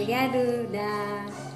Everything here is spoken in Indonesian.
Obrigado, dah.